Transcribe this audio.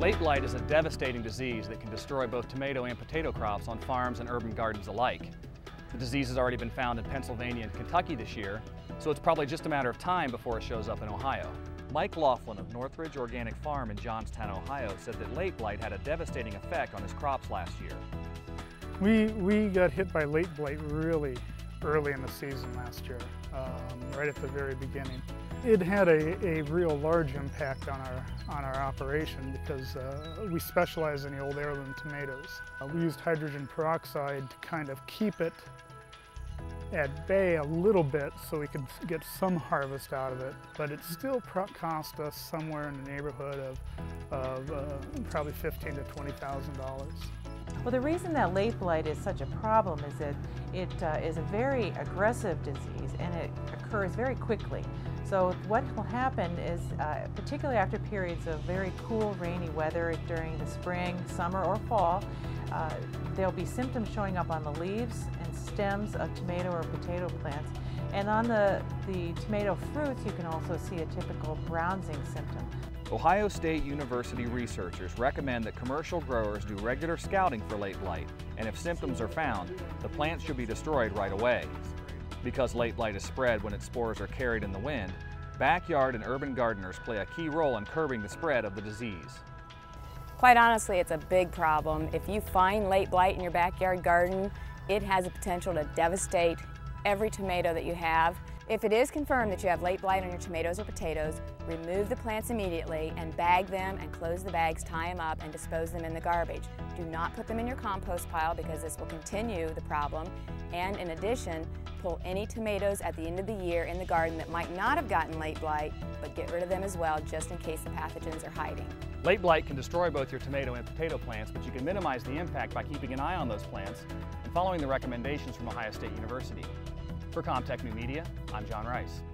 Late blight is a devastating disease that can destroy both tomato and potato crops on farms and urban gardens alike. The disease has already been found in Pennsylvania and Kentucky this year, so it's probably just a matter of time before it shows up in Ohio. Mike Laughlin of Northridge Organic Farm in Johnstown, Ohio said that late blight had a devastating effect on his crops last year. We, we got hit by late blight really early in the season last year, um, right at the very beginning. It had a, a real large impact on our, on our operation because uh, we specialize in the old heirloom tomatoes. Uh, we used hydrogen peroxide to kind of keep it at bay a little bit so we could get some harvest out of it, but it still cost us somewhere in the neighborhood of, of uh, probably fifteen to twenty thousand dollars. Well, the reason that late blight is such a problem is that it uh, is a very aggressive disease and it occurs very quickly. So what will happen is, uh, particularly after periods of very cool, rainy weather during the spring, summer, or fall, uh, there'll be symptoms showing up on the leaves and stems of tomato or potato plants. And on the, the tomato fruits, you can also see a typical browsing symptom. Ohio State University researchers recommend that commercial growers do regular scouting for late blight, and if symptoms are found, the plants should be destroyed right away. Because late blight is spread when its spores are carried in the wind, backyard and urban gardeners play a key role in curbing the spread of the disease. Quite honestly, it's a big problem. If you find late blight in your backyard garden, it has the potential to devastate every tomato that you have. If it is confirmed that you have late blight on your tomatoes or potatoes, remove the plants immediately and bag them and close the bags, tie them up and dispose them in the garbage. Do not put them in your compost pile because this will continue the problem. And in addition, pull any tomatoes at the end of the year in the garden that might not have gotten late blight, but get rid of them as well just in case the pathogens are hiding. Late blight can destroy both your tomato and potato plants, but you can minimize the impact by keeping an eye on those plants and following the recommendations from Ohio State University. For CommTech New Media, I'm John Rice.